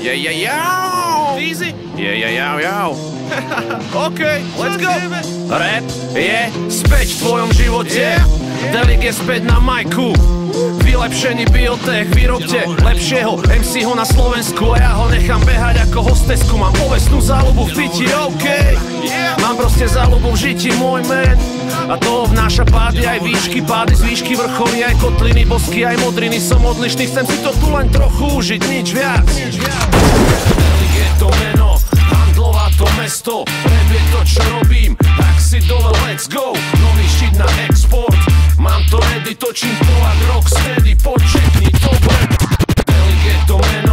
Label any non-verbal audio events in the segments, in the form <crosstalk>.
Yeah, yeah, yeah. Easy. Yeah, yeah, yeah, yeah. <laughs> OK, let's go. Rap je späť v tvojom živote Delik je späť na majku Vylepšený biotech, vyrobte lepšieho MC ho na Slovensku a ja ho nechám behať ako hostesku Mám povestnú záľubu v piti, OK Mám proste záľubu v žiti, môj man A to vnáša pády aj výšky, pády z výšky vrcholy aj kotliny, bosky aj modriny. Som odlišný, chcem si to tu len trochu užiť, nič viac. Je to meno, handlová to mesto je to čo robím, tak si dole let's go. Nový šit na export, mám to ready, točím to ak rocksteady Počekni, dobre. Je to meno,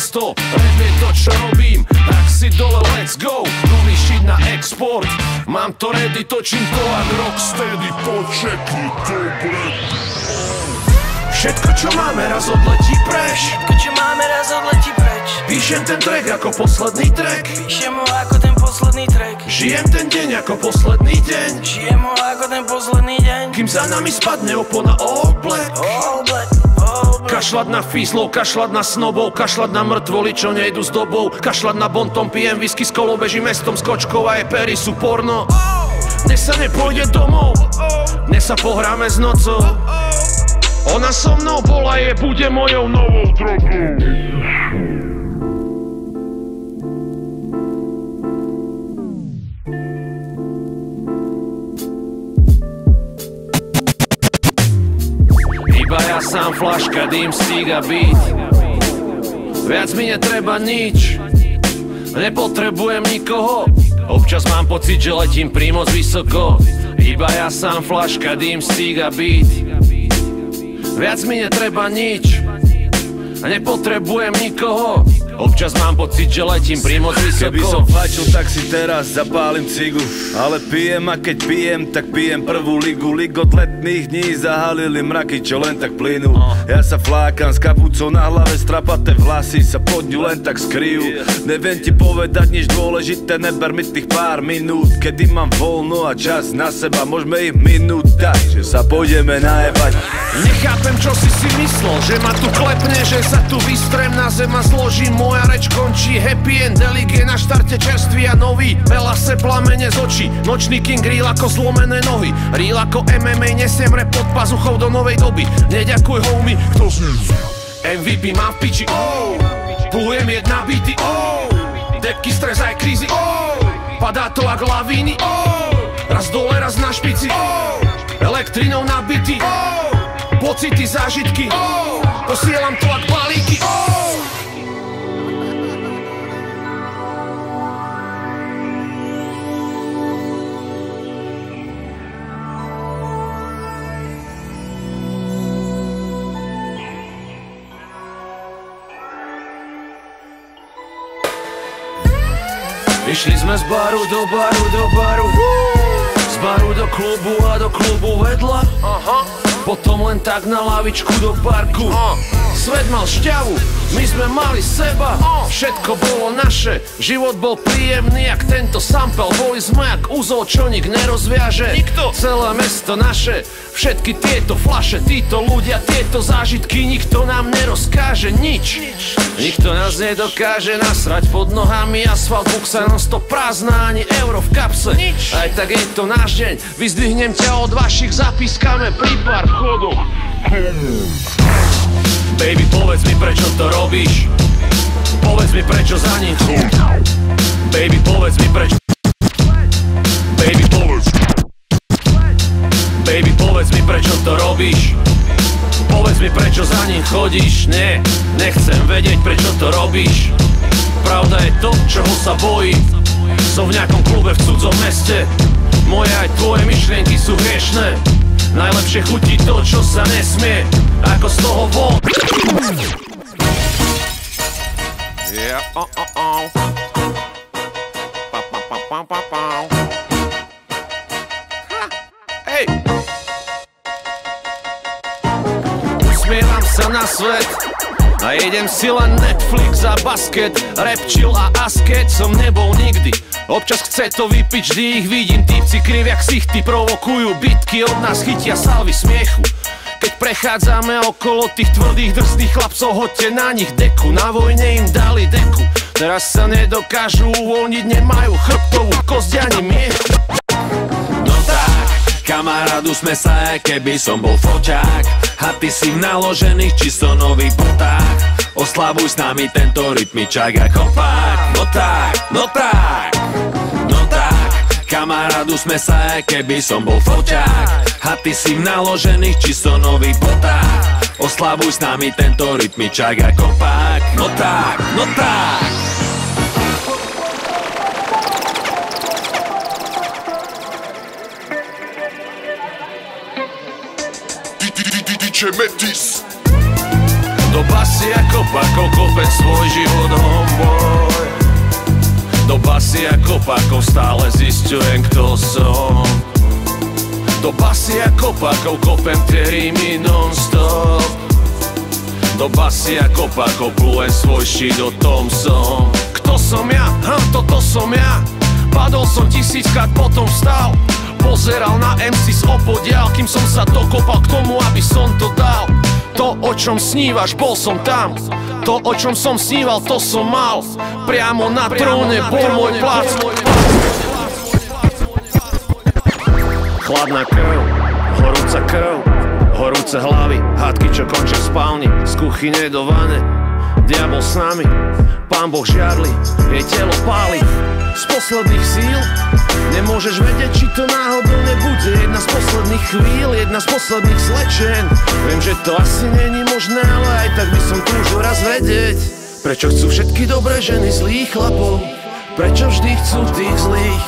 mesto. Rap je to čo robím, tak si dole let's go. Nový šit na export, mám to ready, točím to ak rocksteady Počekni, dobre Všetko čo máme raz odletí preč. Všetko čo máme raz odletí preč. Píšem ten track ako posledný track. Píšem ho ako ten posledný track. Žijem ten deň ako posledný deň. Žijem ho ako ten posledný deň. Kým za nami spadne opona all black Kašľať na fízlov, kašľať na snobov Kašľať na mŕtvoli, čo nejdu s dobou Kašľať na bontom, pijem whisky s kolou Bežím mestom s kočkou a je pery sú porno. Dnes sa nepôjde domov Dnes sa pohráme s nocou. Ona so mnou bola, je, bude mojou novou drogou sám, flaška, dým, stíga, beat Viac mi netreba nič. Nepotrebujem nikoho. Občas mám pocit, že letím prímo vysoko. Iba ja sám, flaška, dým, stíga, beat Viac mi netreba nič. Nepotrebujem nikoho Občas mám pocit, že letím prímo vysoko. Keby som fajčil, tak si teraz zapálim cigu. Ale pijem a keď pijem, tak pijem prvú ligu. Lig od letných dní zahalili mraky, čo len tak plynú. Ja sa flákam s kapucou na hlave, strapaté vlasy sa pod ňu len tak skryjú. Neviem ti povedať nič dôležité, neber mi tých pár minút. Kedy mám voľno a čas na seba, môžeme ich minúť. Tak, že sa pôjdeme najebať. Nechápem, čo si si myslel, že ma tu klepne, že sa tu vystrem na zem a zložím Moja reč končí, happy end, je na štarte čerstvý a nový. Veľa se plamene z očí, nočný king reel ako zlomené nohy. Reel ako MMA, nesiem rap pod pazuchou do novej doby. Neďakuj homie, kto si? MVP mám v piči, oh Plujem jedna byty, oh Depky, stres aj krízy, oh Padá to jak lavíny, oh Raz dole, raz na špici, oh Elektrinou nabitý, oh Pocity, zážitky, oh Posielam to ak balíky, oh Išli sme z baru do baru do baru. Z baru do klubu a do klubu vedľa Potom len tak na lavičku do parku. Svet mal šťavu, my sme mali seba. Všetko bolo naše, život bol príjemný Jak tento sampel, boli sme jak úzol, čo nik nerozviaže. Nikto. Celé mesto naše, všetky tieto flaše Títo ľudia, tieto zážitky Nikto nám nerozkáže nič. Nikto nás nedokáže nasrať pod nohami Asfalt, buksa non stop prázdna Ani euro v kapse. Nič. Aj tak je to náš deň. Vyzdvihnem ťa od vašich zapískame pri pár vchodoch Baby, povedz mi, prečo to robíš? Povedz mi, prečo za ním chodíš Baby, povedz mi, prečo Baby, povedz Baby, povedz mi, prečo to robíš? Povedz mi, prečo za ním chodíš? Nie, nechcem vedieť, prečo to robíš. Pravda je to, čoho sa bojím Som v nejakom klube v cudzom meste. Moje aj tvoje myšlienky sú hriešne Najlepšie chutí to, čo sa nesmie Ako z toho von Yeah, oh, oh, oh. Pa, pa, pa, pa, pa, pa. Ha, Hej! Usmievam sa na svet a jedem si len Netflix a basket Rap, a asket. Som nebol nikdy. Občas chce to vypiť, vždy ich vidím. Týpci krivia ksichty, provokujú bitky. Od nás chytia salvy smiechu. Keď prechádzame okolo tých tvrdých drsných chlapcov Hoďte na nich deku, na vojne im dali deku. Teraz sa nedokážu uvoľniť, nemajú chrbtovú kosť ani miech tak, kamarádu sme sa, keby som bol foťák. A ty si v naložených čisto nový poták. Oslavuj s nami tento rytmičak ako pák. No tak, no tak, no tak. Kamarádu sme sa, keby som bol foťák. A ty si v naložených čisto nový poták. Oslavuj s nami tento rytmičak ako pák. No tak, no tak DJ Metis Do basy ako pakov kope svoj život homeboy Do basy ako pakov stále zistujem kto som Do basy ako pakov kopem tie rímy non-stop Do basy ako pakov plujem svoj šít, o tom som Kto som ja? Hm, toto som ja Padol som tisíckrát, potom vstal Pozeral na MC z opodial Kým som sa dokopal k tomu, aby som to dal. To, o čom snívaš, bol som tam. To, o čom som sníval, to som mal. Priamo na tróne bol môj plac. Chladná krv, horúca krv Horúce hlavy, hádky, čo končia v spálni Z kuchyne do vane, diabol s nami Pán Boh žiarli, jej telo páli. Z posledných síl Nemôžeš vedieť, či to náhodou nebude Jedna z posledných chvíľ, jedna z posledných slečen. Viem, že to asi není možné, ale aj tak by som túžil raz vedieť Prečo chcú všetky dobré ženy zlých chlapov. Prečo vždy chcú tých zlých?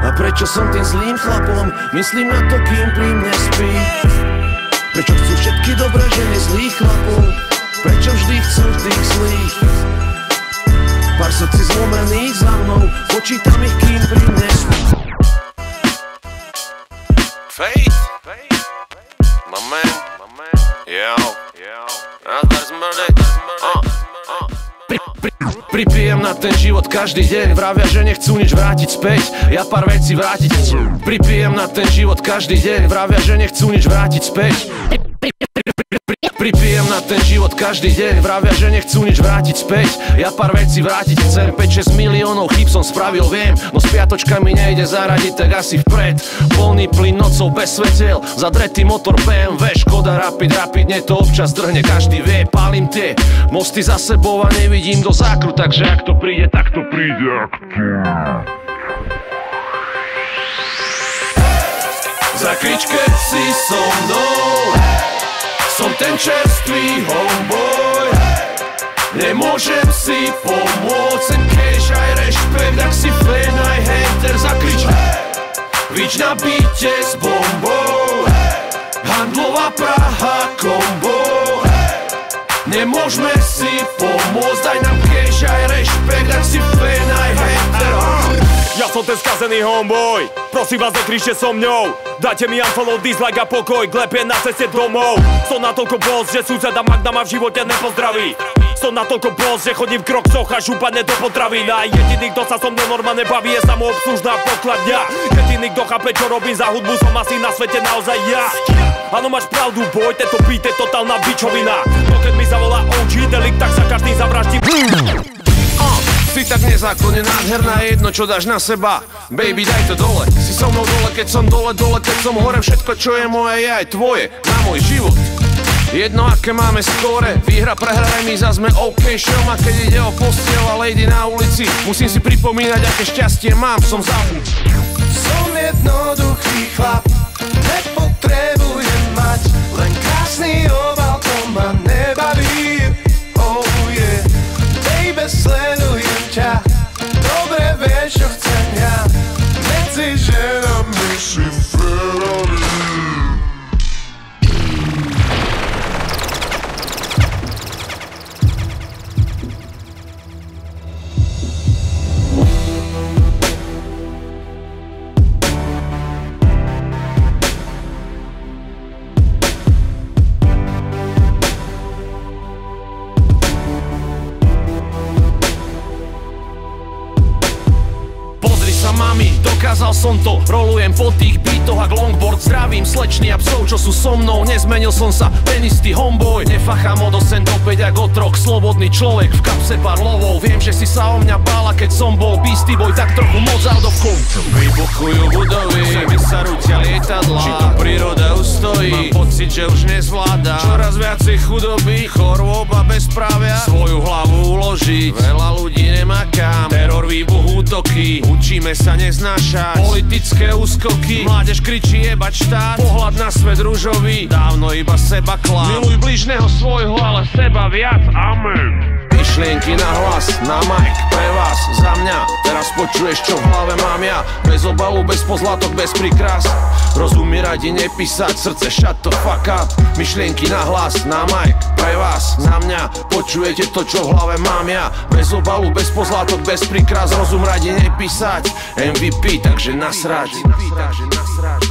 A prečo som tým zlým chlapom? Myslím na to, kým pri mne spí. Prečo chcú všetky dobré ženy zlých chlapov Prečo vždy chcú tých zlých? Pár srdci zlomených za mnou Počítam ich, kým pri mne spí Faith, my man, yo, nazdar pripijem na ten život každý deň. Vravia, že nechcú nič vrátiť späť. Ja pár vecí vrátiť Pripijem na ten život každý deň. Vravia, že nechcú nič vrátiť späť Pripijem na ten život každý deň. Vravia, že nechcú nič vrátiť späť. Ja pár vecí vrátiť chcem. 5-6 miliónov chyb som spravil, viem. No spiatočka mi nejde zaradiť, tak asi vpred. Polný plyn nocou bez svetel. Zadretý motor BMW Škoda Rapid, rapidne to občas drhne. Každý vie, pálim tie mosty za sebou A nevidím do zákru. Takže ak to príde, tak to príde Ak to... Zakrič, keď si so mnou Som ten čerstvý homeboy. Nemôžem si pomôcť Sem cash aj rešpekt Ak si fan aj hater Zakrič Vič na byte s bombou. Handlová Praha kombo. Nemôžeme si pomôcť Daj som ten skazený homeboy. Prosím vás, nekričte so mňou. Dajte mi unfollow, dislike a pokoj. Klepie na ceste domov. Som natoľko boss, že sudseda Magda ma v živote nepozdraví. Som natoľko boss, že chodím v kroksoch a šúpane do potravín A jediný, kto sa so mnou normálne baví je samoobslužná pokladňa. Jediný, kto chápe, čo robím za hudbu Som asi na svete naozaj ja. Áno, máš pravdu, boj, tento beat je totálna bičovina. No keď mi zavolá OG Delik, tak sa každý zavraždí Si tak nezákonne nádherná, je jedno čo dáš na seba. Baby, daj to dole Si so mnou dole, keď som dole, dole, keď som hore. Všetko, čo je moje, je aj tvoje Na môj život. Jedno aké máme skóre Výhra, prehra, remíza, sme OK show A keď ide o postiel a lady na ulici. Musím si pripomínať, aké šťastie mám Som zabudnut Som jednoduchý chlap Nepotrebujem mať Len krásny obal, see. Mami do dokázal som to Rolujem po tých bytoch a longboard. Zdravím slečný a psov, čo sú so mnou. Nezmenil som sa, ten istý homeboy. Nefachám od 8 do 5 ako otrok. Slobodný človek, v kapse pár lovov. Viem, že si sa o mňa bála, keď som bol Beastie boy, tak trochu of Vybuchujú budovy, sa rúťa lietadla Či tu príroda ustojí, mám pocit, že už nezvláda. Čoraz viacej chudoby, chorôb a bezprávia. Svoju hlavu uložiť, veľa útoky, učíme sa neznášať. Politické úskoky, mládež kričí jebať štát. Pohľad na svet rúžový, dávno iba seba klám. Miluj bližného svojho, ale seba viac, amen Myšlienky na hlas, na mic, pre vás, za mňa. Teraz počuješ, čo v hlave mám ja. Bez obalu, bez pozlatok, bez prikrás Rozumie radi nepísať, srdce shut the fuck up. Myšlienky na hlas, na mic, pre vás, za mňa. Počujete to, čo v hlave mám ja. Bez obalu, bez pozlatok, bez prikrás Rozum radi nepísať. MVP, takže nasrať. MVP, takže nasrať